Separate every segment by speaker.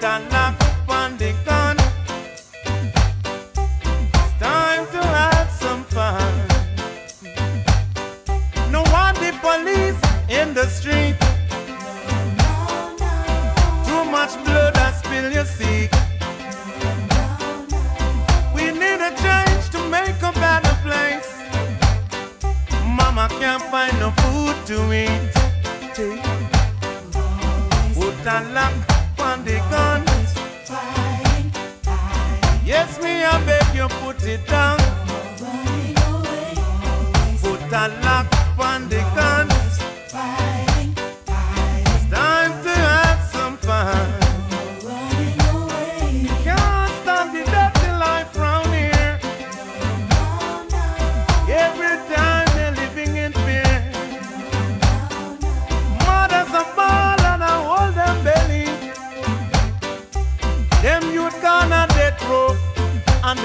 Speaker 1: the. No want the police in the street. Too much blood has spilled, you see. We need a change to make a better place. Mama can't find no food to eat. On the gun. Yes, me, I beg you, put it down. Put a lock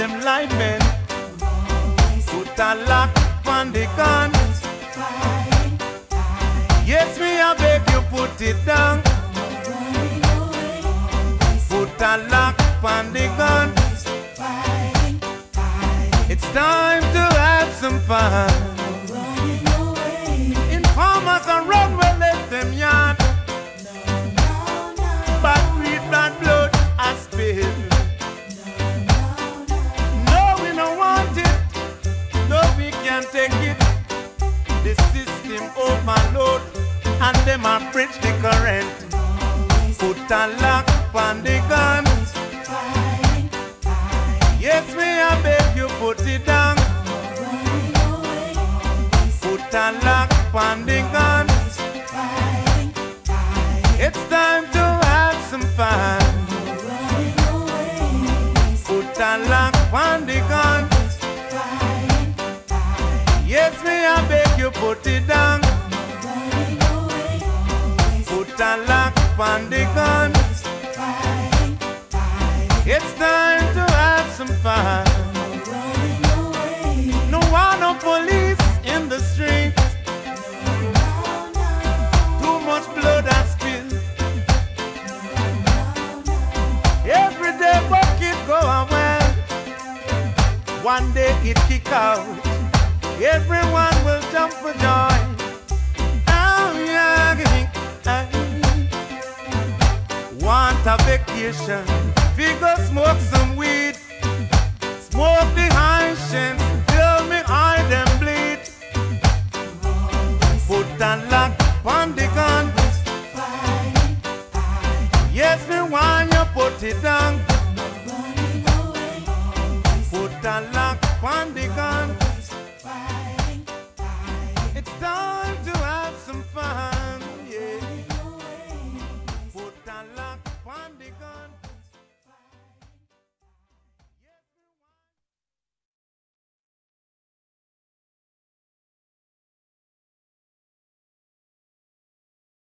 Speaker 1: them light men. Put a lock on the gun. Yes, me I beg you put it down. Put a lock on the gun. It's time to have some fun. We can't take it. The system oh, overload, and them are bridge the current. Put a lock on the gun. Yes, me, I beg you, put it down. Put a lock on the gun. You, put it down. Put a lock on the gun. It's time to have some fun. No one, no police in the streets. Too much blood has spilled. Every day bucket go well. One day it kick out everyone will jump for joy. Oh, yeah, Want a vacation? We go smoke some weed, smoke the ancients, tell me I them bleed. Put a lock on the gun. Yes, me want you put it down. Put a lock on the gun.